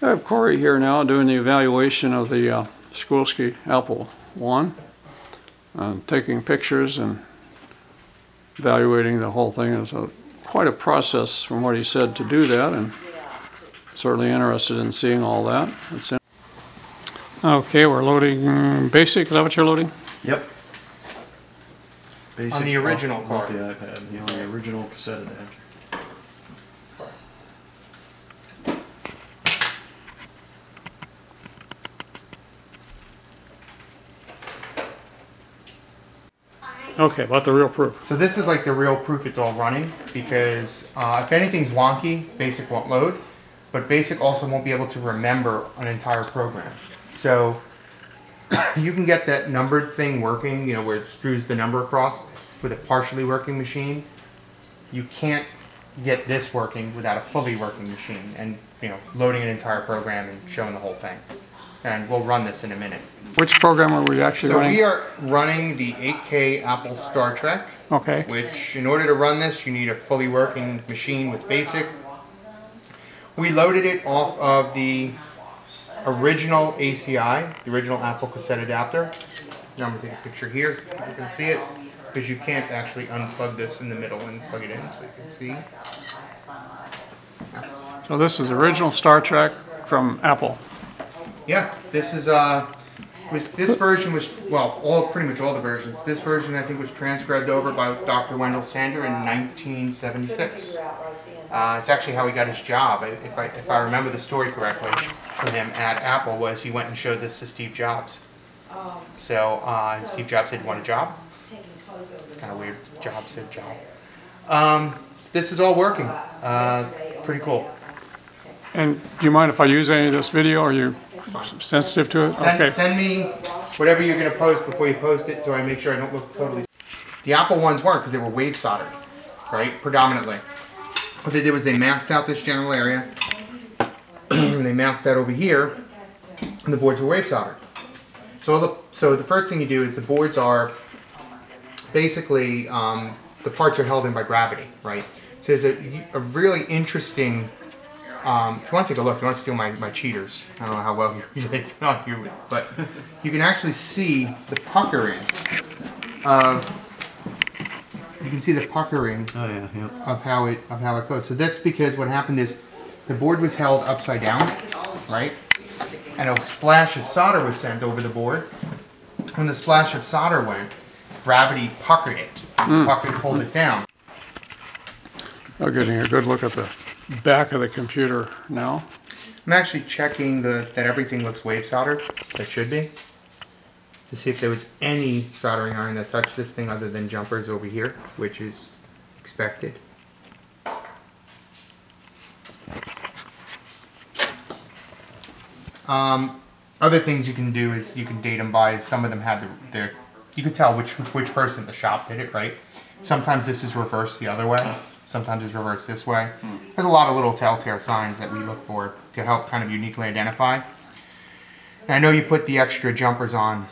I have Corey here now doing the evaluation of the uh, Schoolsky Apple One, uh, taking pictures and evaluating the whole thing. It's a, quite a process from what he said to do that, and certainly interested in seeing all that. It's in- Okay, we're loading basic, is that what you're loading? Yep. On the original off, off card. the iPad, yeah, on the original cassette adapter. Okay, about the real proof. So this is like the real proof it's all running because uh, if anything's wonky, BASIC won't load, but BASIC also won't be able to remember an entire program. So you can get that numbered thing working, you know, where it strews the number across with a partially working machine. You can't get this working without a fully working machine and, you know, loading an entire program and showing the whole thing. And we'll run this in a minute. Which program are we actually So we are running the 8K Apple Star Trek Okay, which in order to run this, you need a fully working machine with BASIC. We loaded it off of the original ACI, the original Apple cassette adapter. Now I'm gonna take a picture here so you can see it, because you can't actually unplug this in the middle and plug it in, so you can see. so this is original Star Trek from Apple. Yeah, this is, uh, was, this version was, well, all, pretty much all the versions. This version, I think, was transcribed over by Dr. Wendell Sander in 1976. Uh, it's actually how he got his job. If I, if I remember the story correctly, for him at Apple was he went and showed this to Steve Jobs. So, uh, Steve Jobs said, "You want a job?" It's kind of weird. Jobs said job. Um, this is all working. Uh, pretty cool. And do you mind if I use any of this video? Are you sensitive to it? Send, Okay. send me whatever you're gonna post before you post it, so I make sure I don't look totally. The Apple ones weren't because they were wave soldered, right? Predominantly. What they did was they masked out this general area, and they masked out over here, and the boards were wave soldered. So the so the first thing you do is the boards are basically um, the parts are held in by gravity, right? So there's a, a really interesting um, if you want to take a look, you want to steal my, my cheaters. I don't know how well you you not you, but you can actually see the puckering of. You can see the puckering Oh, yeah, yep. of how it of how it goes. So that's because what happened is the board was held upside down, right? And a splash of solder was sent over the board. When the splash of solder went, gravity puckered it. Puckered pulled it down. I'm getting a good look at the back of the computer now. I'm actually checking the that everything looks wave soldered. That should be. To see if there was any soldering iron that touched this thing other than jumpers over here, which is expected. Um, other things you can do is you can date them by some of them had the, their you could tell which which person at the shop did it right. Sometimes this is reversed the other way. Sometimes it's reversed this way. There's a lot of little telltale signs that we look for to help kind of uniquely identify. And I know you put the extra jumpers on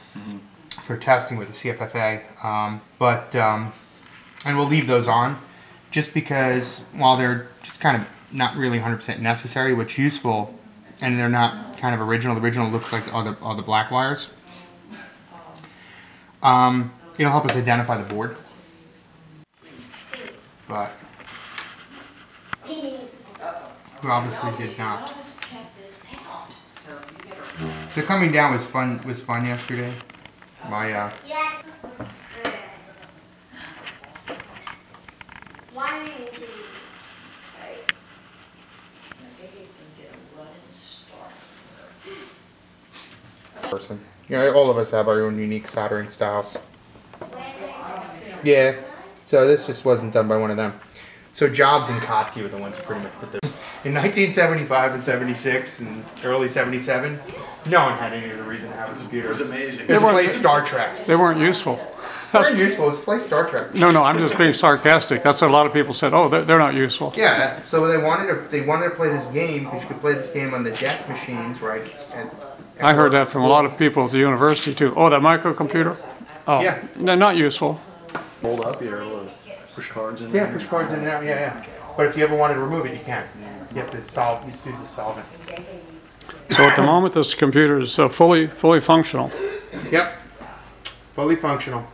for testing with the CFFA, um, but um, and we'll leave those on just because while they're just kind of not really 100% necessary, which useful, and they're not kind of original. The original looks like all the all the black wires. Um, it'll help us identify the board, but we obviously did not. So coming down was fun. Was fun yesterday. My uh, person. Yeah, all of us have our own unique soldering styles. Yeah. So this just wasn't done by one of them. So Jobs and Kottke were the ones who pretty much put this. In 1975 and 76 and early 77, no one had any other reason to have a computer. It was amazing. It was They play weren't- Star Trek. They weren't useful. Very useful. It's to play Star Trek. No, no, I'm just being sarcastic. That's what a lot of people said. Oh, they're, they're not useful. Yeah. So they wanted to they wanted to play this game because you could play this game on the DEC machines, right? And, I heard that from a lot of people at the university too. Oh, that microcomputer? Oh, Yeah. they're not useful. Fold up, you're able to push cards in Yeah, push cards in and out. Yeah, yeah. But if you ever wanted to remove it, you can't. You have to solve, you just use the solvent. So at the moment, this computer is uh, fully, fully functional. Yep. Fully functional.